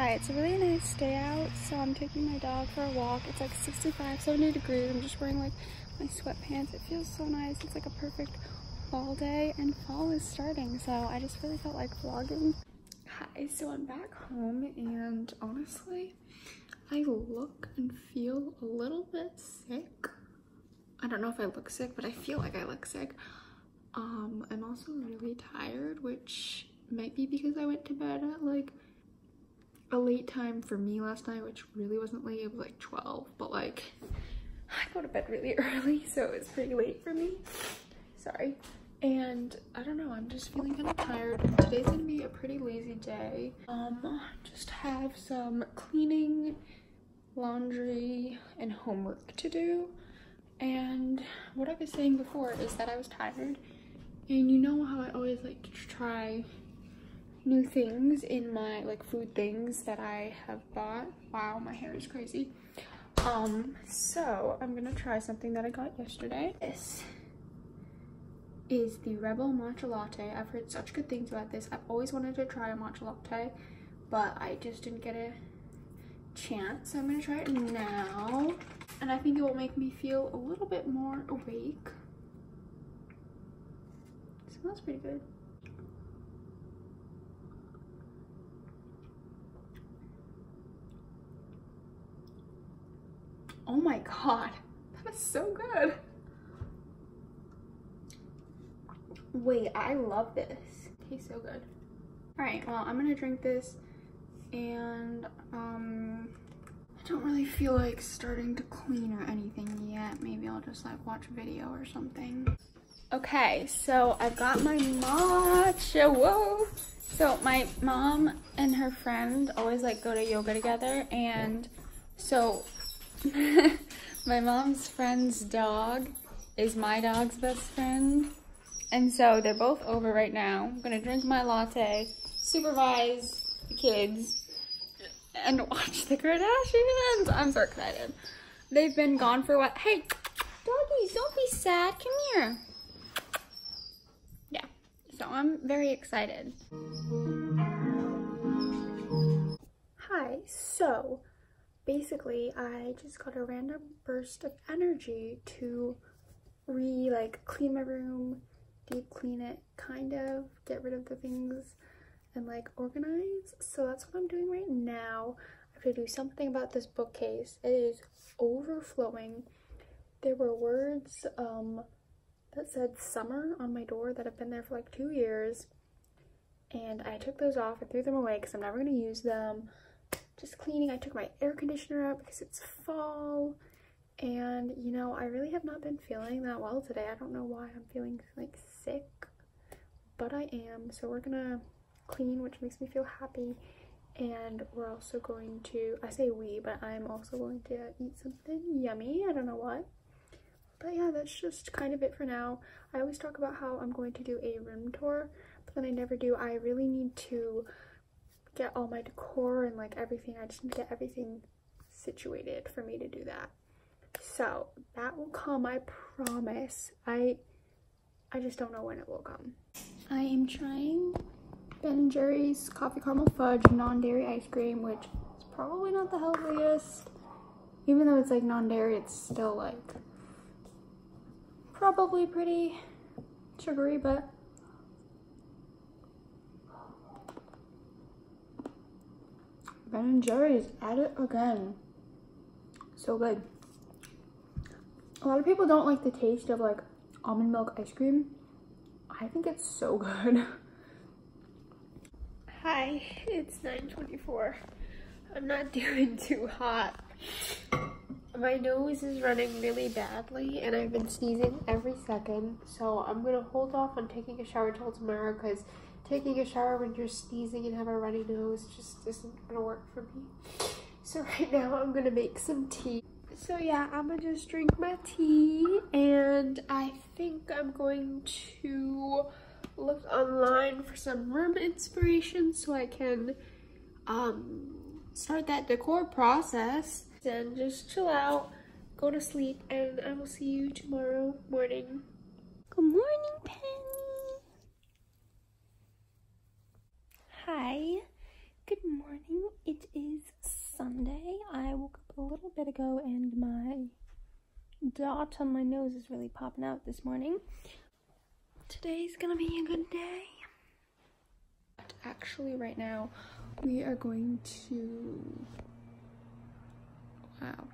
Hi, it's a really nice day out, so I'm taking my dog for a walk. It's like 65, 70 degrees. I'm just wearing like my sweatpants. It feels so nice. It's like a perfect fall day and fall is starting, so I just really felt like vlogging. Hi, so I'm back home and honestly, I look and feel a little bit sick. I don't know if I look sick, but I feel like I look sick. Um, I'm also really tired, which might be because I went to bed at like a late time for me last night, which really wasn't late. It was like 12, but like I go to bed really early, so it's pretty late for me. Sorry. And I don't know, I'm just feeling kind of tired. Today's gonna be a pretty lazy day. Um, just have some cleaning, laundry, and homework to do. And what I was saying before is that I was tired. And you know how I always like to try new things in my like food things that I have bought. Wow, my hair is crazy. Um, so I'm gonna try something that I got yesterday. This is the REBBL Matcha Latte. I've heard such good things about this. I've always wanted to try a matcha latte, but I just didn't get a chance. So I'm gonna try it now. And I think it will make me feel a little bit more awake. It smells pretty good. Oh my god, that is so good. Wait, I love this. It tastes so good. All right, well, I'm gonna drink this and um, I don't really feel like starting to clean or anything yet. Maybe I'll just like watch a video or something. Okay, so I've got my matcha, whoa. So my mom and her friend always like go to yoga together and so my mom's friend's dog is my dog's best friend. And so they're both over right now. I'm gonna drink my latte, supervise the kids, and watch the Kardashians. I'm so excited. They've been gone for what? Hey, doggies, don't be sad. Come here. Yeah, so I'm very excited. Hi, so basically I just got a random burst of energy to re like clean my room, deep clean it, kind of get rid of the things and like organize. So that's what I'm doing right now. I have to do something about this bookcase. It is overflowing. There were words um, that said summer on my door that have been there for like two years. And I took those off and threw them away because I'm never going to use them just cleaning. I took my air conditioner out because it's fall. And, you know, I really have not been feeling that well today. I don't know why I'm feeling, like, sick. But I am. So we're gonna clean, which makes me feel happy. And we're also going to, I say we, but I'm also going to eat something yummy. I don't know what. But yeah, that's just kind of it for now. I always talk about how I'm going to do a room tour, but then I never do. I really need to get all my decor and like everything. I just need to get everything situated for me to do that. So that will come, I promise. I I just don't know when it will come. I am trying Ben & Jerry's Coffee Caramel Fudge non-dairy ice cream, which is probably not the healthiest. Even though it's like non-dairy, it's still like probably pretty sugary, but Ben & Jerry's at it again. So good. A lot of people don't like the taste of like almond milk ice cream. I think it's so good. Hi, it's 9.24. I'm not doing too hot. My nose is running really badly and I've been sneezing every second. So I'm gonna hold off on taking a shower till tomorrow because taking a shower when you're sneezing and have a runny nose just isn't gonna work for me. So right now I'm gonna make some tea. So yeah, I'm gonna just drink my tea and I think I'm going to look online for some room inspiration so I can um, start that decor process and just chill out, go to sleep, and I will see you tomorrow morning. Good morning, Penny. Hi, good morning. It is Sunday. I woke up a little bit ago and my dot on my nose is really popping out this morning. Today's gonna be a good day. Actually, right now, we are going to. Wow.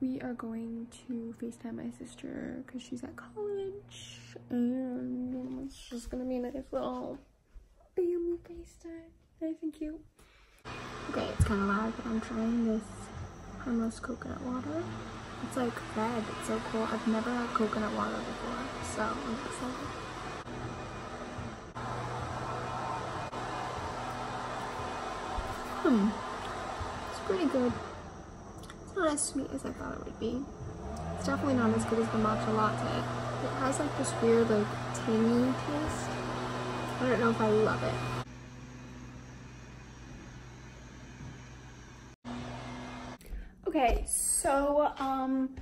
We are going to FaceTime my sister because she's at college and it's just gonna be a nice little family FaceTime. Nice and cute. Okay, it's kind of loud, but I'm trying this harmless coconut water. It's like red, it's so cool. I've never had coconut water before, so I'm excited. Hmm, it's pretty good. It's not as sweet as I thought it would be. It's definitely not as good as the matcha latte. It has like this weird like tangy taste. I don't know if I love it. Okay, so um,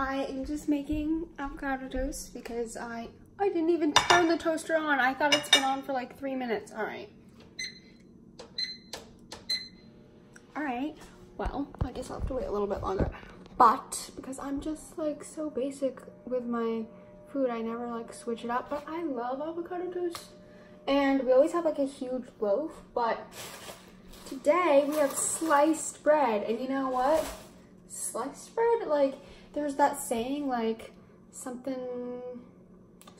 I am just making avocado toast because I I didn't even turn the toaster on. I thought it's been on for like three minutes. All right. All right. Well, I guess I'll have to wait a little bit longer. But because I'm just like so basic with my food, I never like switch it up. But I love avocado toast. And we always have like a huge loaf, but today we have sliced bread. And you know what? Sliced bread, like there's that saying like something,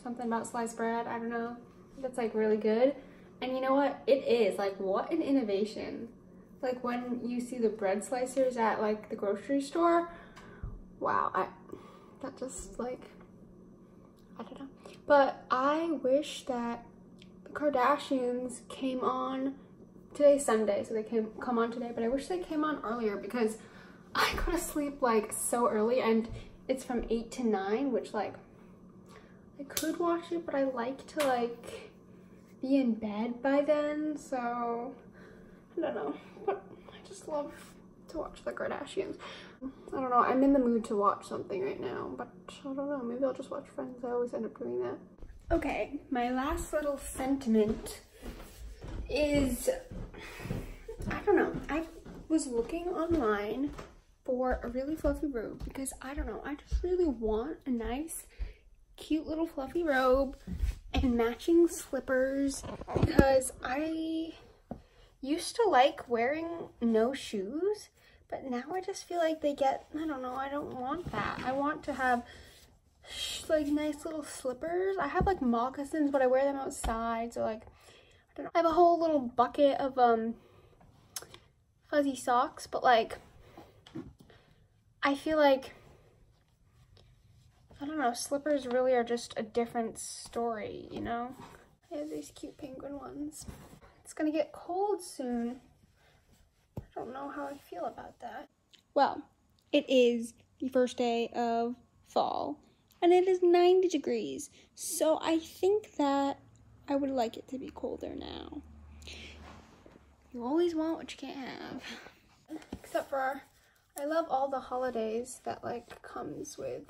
something about sliced bread. I don't know. That's like really good. And you know what? It is like, what an innovation. Like when you see the bread slicers at like the grocery store, wow, I, that just like, I don't know. But I wish that the Kardashians came on today's Sunday, so they came come on today, but I wish they came on earlier because I go to sleep like so early and it's from 8 to 9, which like I could watch it, but I like to like be in bed by then, so I don't know. But I just love to watch the Kardashians. I don't know, I'm in the mood to watch something right now, but I don't know, maybe I'll just watch Friends. I always end up doing that. Okay, my last little sentiment is, I don't know, I was looking online for a really fluffy robe because I don't know, I just really want a nice, cute little fluffy robe and matching slippers because I used to like wearing no shoes, but now I just feel like they get, I don't know, I don't want that. I want to have like nice little slippers. I have like moccasins, but I wear them outside. So like, I don't know. I have a whole little bucket of um fuzzy socks, but like, I feel like, I don't know, slippers really are just a different story, you know? I have these cute penguin ones. It's gonna get cold soon. I don't know how I feel about that. Well, it is the first day of fall and it is 90 degrees. So I think that I would like it to be colder now. You always want what you can't have. Except for, I love all the holidays that like comes with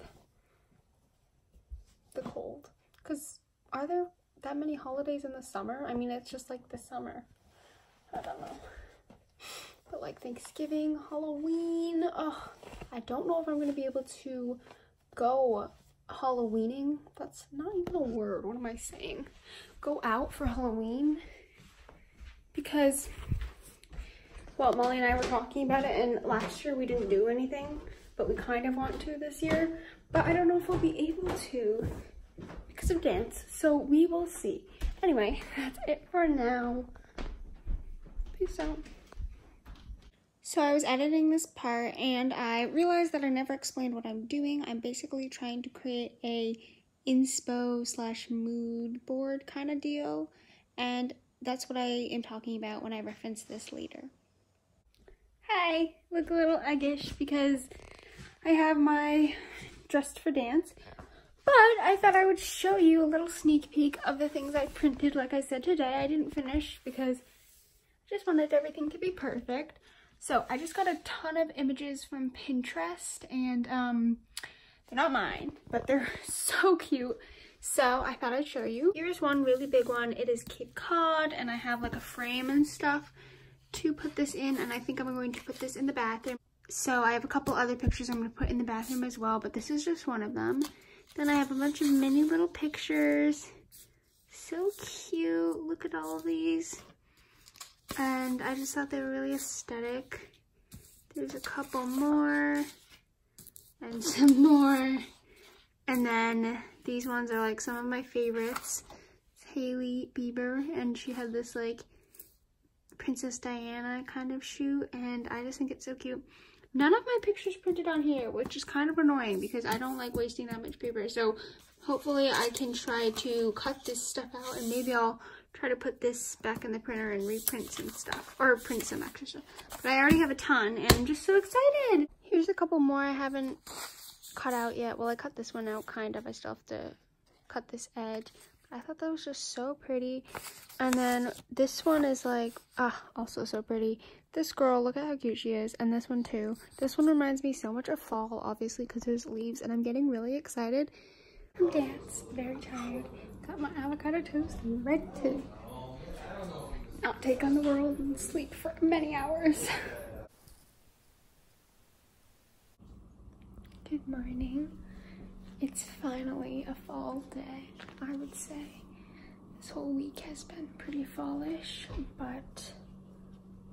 the cold. Because are there that many holidays in the summer? I mean, it's just like the summer. I don't know. But like Thanksgiving, Halloween, oh, I don't know if I'm going to be able to go Halloweening. That's not even a word. What am I saying? Go out for Halloween because, well, Molly and I were talking about it, and last year we didn't do anything, but we kind of want to this year. But I don't know if we'll be able to because of dance, so we will see. Anyway, that's it for now. Peace out. So I was editing this part and I realized that I never explained what I'm doing. I'm basically trying to create a inspo slash mood board kind of deal. And that's what I am talking about when I reference this later. Hi, look a little eggish because I have my dressed for dance. But I thought I would show you a little sneak peek of the things I printed. Like I said today, I didn't finish because I just wanted everything to be perfect. So I just got a ton of images from Pinterest and um, they're not mine, but they're so cute. So I thought I'd show you. Here's one really big one. It is Cape Cod and I have like a frame and stuff to put this in and I think I'm going to put this in the bathroom. So I have a couple other pictures I'm going to put in the bathroom as well, but this is just one of them. Then I have a bunch of mini little pictures. So cute. Look at all these. And I just thought they were really aesthetic. There's a couple more and some more. And then these ones are like some of my favorites. It's Hailey Bieber and she had this like Princess Diana kind of shoe and I just think it's so cute. None of my pictures printed on here, which is kind of annoying because I don't like wasting that much paper. So hopefully I can try to cut this stuff out and maybe I'll try to put this back in the printer and reprint some stuff or print some extra stuff. But I already have a ton and I'm just so excited. Here's a couple more I haven't cut out yet. Well, I cut this one out kind of. I still have to cut this edge. I thought that was just so pretty. And then this one is like, ah, also so pretty. This girl, look at how cute she is. And this one too. This one reminds me so much of fall, obviously, because there's leaves. And I'm getting really excited. From dance, very tired. Got my avocado toast and ready to outtake on the world and sleep for many hours. Good morning. It's finally a fall day, I would say. This whole week has been pretty fallish, but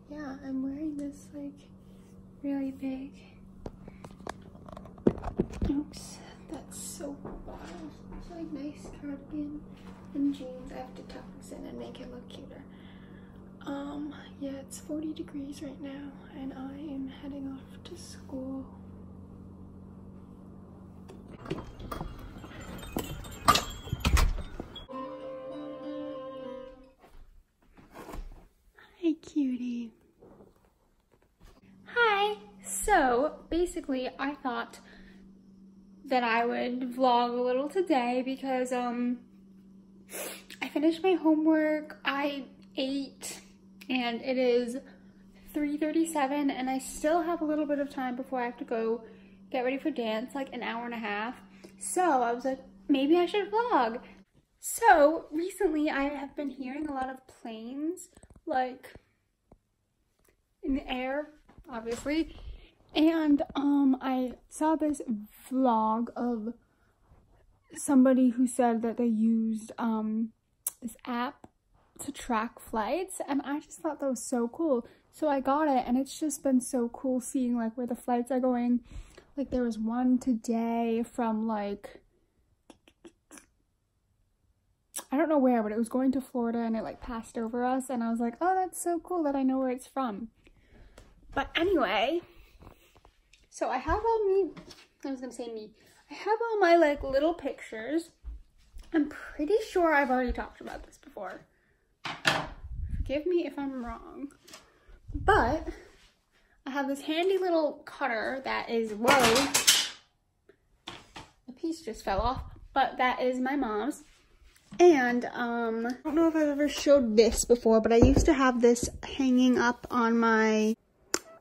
yeah, I'm wearing this like really big. Oops, that's so wild. It's like nice cardigan and jeans. I have to tuck this in and make it look cuter. Um, yeah, it's 40 degrees right now, and I am heading off to school. Hi, cutie. Hi. So, basically, I thought that I would vlog a little today because, um, I finished my homework, I ate, and it is 3.37, and I still have a little bit of time before I have to go get ready for dance, like an hour and a half. So I was like, maybe I should vlog. So recently I have been hearing a lot of planes, like in the air, obviously. And um, I saw this vlog of somebody who said that they used um, this app to track flights and I just thought that was so cool. So I got it and it's just been so cool seeing like where the flights are going like there was one today from like I don't know where, but it was going to Florida and it like passed over us and I was like, "Oh, that's so cool that I know where it's from." But anyway, so I have all me I was going to say me. I have all my like little pictures. I'm pretty sure I've already talked about this before. Forgive me if I'm wrong. But I have this handy little cutter that is, whoa, a piece just fell off, but that is my mom's. And um, I don't know if I've ever showed this before, but I used to have this hanging up on my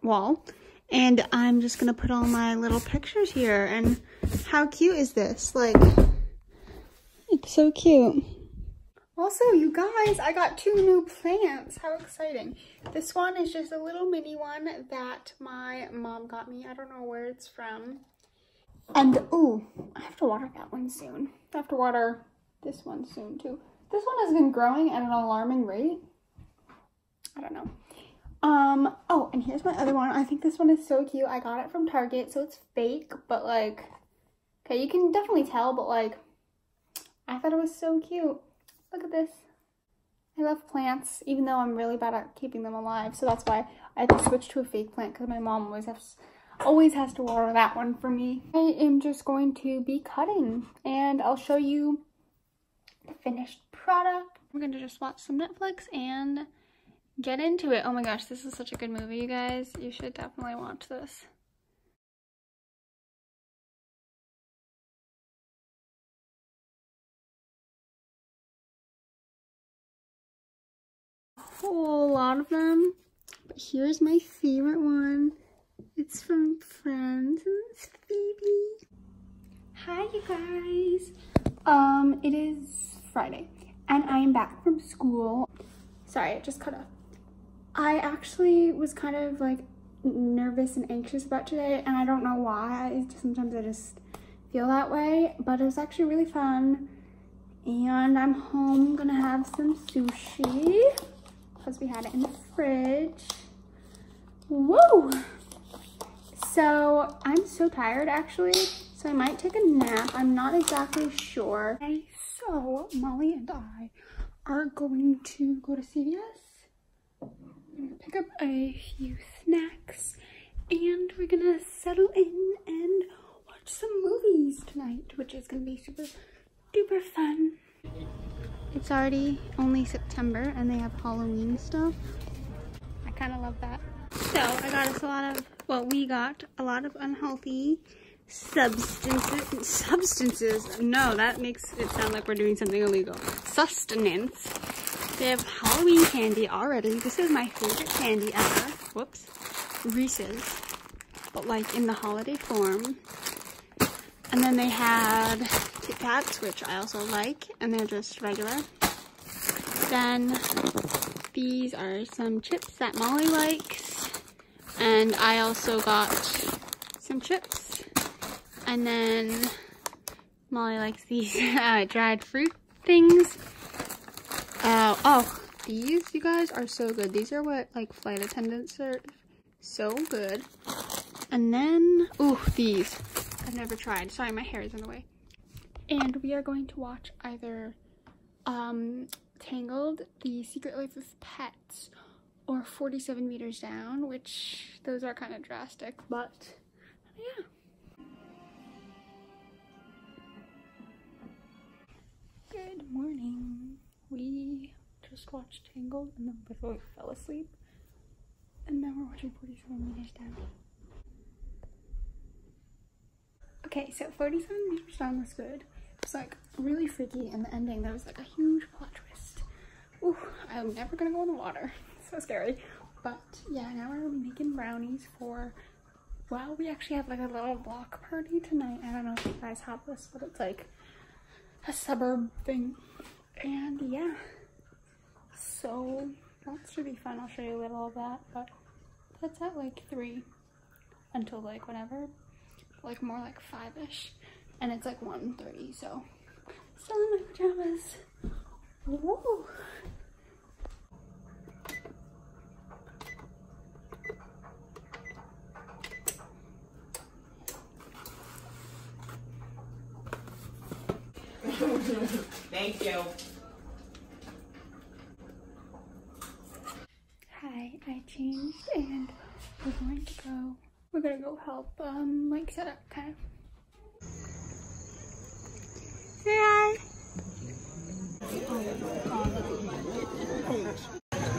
wall. And I'm just gonna put all my little pictures here. And how cute is this? Like, it's so cute. Also, you guys, I got two new plants. How exciting. This one is just a little mini one that my mom got me. I don't know where it's from. And, oh, I have to water that one soon. I have to water this one soon, too. This one has been growing at an alarming rate. I don't know. Um, oh, and here's my other one. I think this one is so cute. I got it from Target, so it's fake, but, like, okay, you can definitely tell, but, like, I thought it was so cute. Look at this. I love plants, even though I'm really bad at keeping them alive. So that's why I had to switch to a fake plant because my mom always has, always has to water that one for me. I am just going to be cutting and I'll show you the finished product. We're going to just watch some Netflix and get into it. Oh my gosh, this is such a good movie, you guys. You should definitely watch this. Whole lot of them. But here's my favorite one. It's from Friends and it's Phoebe. Hi you guys. Um, it is Friday and I am back from school. Sorry, I just cut off. I actually was kind of like nervous and anxious about today and I don't know why. Sometimes I just feel that way, but it was actually really fun. And I'm home gonna have some sushi because we had it in the fridge. Whoa! So I'm so tired actually, so I might take a nap. I'm not exactly sure. Okay, so Molly and I are going to go to CVS pick up a few snacks and we're gonna settle in and watch some movies tonight, which is gonna be super duper fun. It's already only September and they have Halloween stuff. I kind of love that. So I got us a lot of, well, we got a lot of unhealthy substances, substances. No, that makes it sound like we're doing something illegal. Sustenance they have Halloween candy already. This is my favorite candy ever. Whoops. Reese's. But like in the holiday form. And then they had Kit Kats, which I also like. And they're just regular. Then these are some chips that Molly likes. And I also got some chips. And then Molly likes these uh, dried fruit things. Uh, oh, these, you guys, are so good. These are what, like, flight attendants are so good. And then, ooh, these. I've never tried. Sorry, my hair is in the way. And we are going to watch either um, Tangled, The Secret Life of Pets, or 47 Meters Down, which those are kind of drastic, but yeah. Good morning we just watched Tangled and then before we fell asleep. And now we're watching 47 meters down. Okay, so 47 meters down was good. It's like really freaky in the ending. There was like a huge plot twist. Ooh, I'm never gonna go in the water. so scary. But yeah, now we're making brownies for well, we actually have like a little block party tonight. I don't know if you guys have this, but it's like a suburb thing and yeah so that should be fun i'll show you a little of that but that's at like three until like whenever like more like five-ish and it's like 1.30 so still in my pajamas Woo. Thank you. Hi, I changed and we're going to go, we're gonna go help um like set up of. Say hi.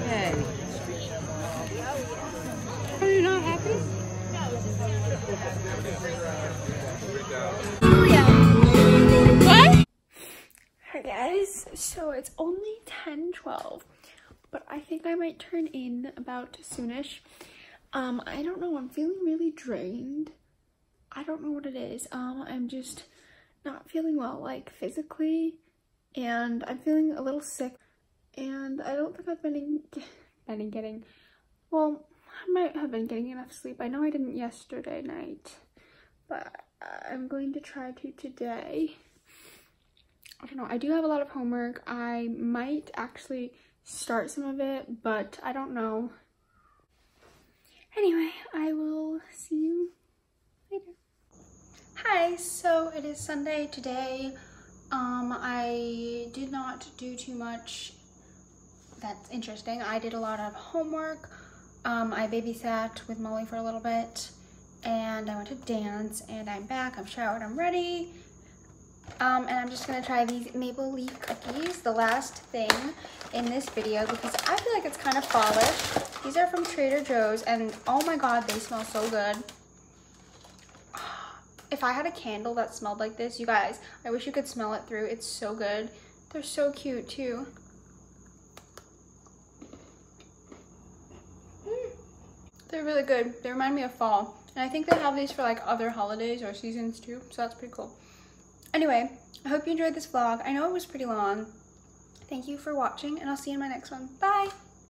Hey. Are you not happy? No. What? Hi guys, so it's only 10 12, but I think I might turn in about soonish. Um, I don't know, I'm feeling really drained. I don't know what it is. Um, I'm just not feeling well, like physically, and I'm feeling a little sick. And I don't think I've been, been getting, well, I might have been getting enough sleep. I know I didn't yesterday night, but I'm going to try to today. I don't know. I do have a lot of homework. I might actually start some of it, but I don't know. Anyway, I will see you later. Hi, so it is Sunday today. Um, I did not do too much that's interesting. I did a lot of homework. Um, I babysat with Molly for a little bit and I went to dance and I'm back. I'm showered. I'm ready. Um, and I'm just gonna try these maple leaf cookies, the last thing in this video because I feel like it's kind of fallish. These are from Trader Joe's and oh my god, they smell so good. If I had a candle that smelled like this, you guys, I wish you could smell it through. It's so good. They're so cute too. Mm. They're really good. They remind me of fall. And I think they have these for like other holidays or seasons too, so that's pretty cool. Anyway, I hope you enjoyed this vlog. I know it was pretty long. Thank you for watching and I'll see you in my next one. Bye!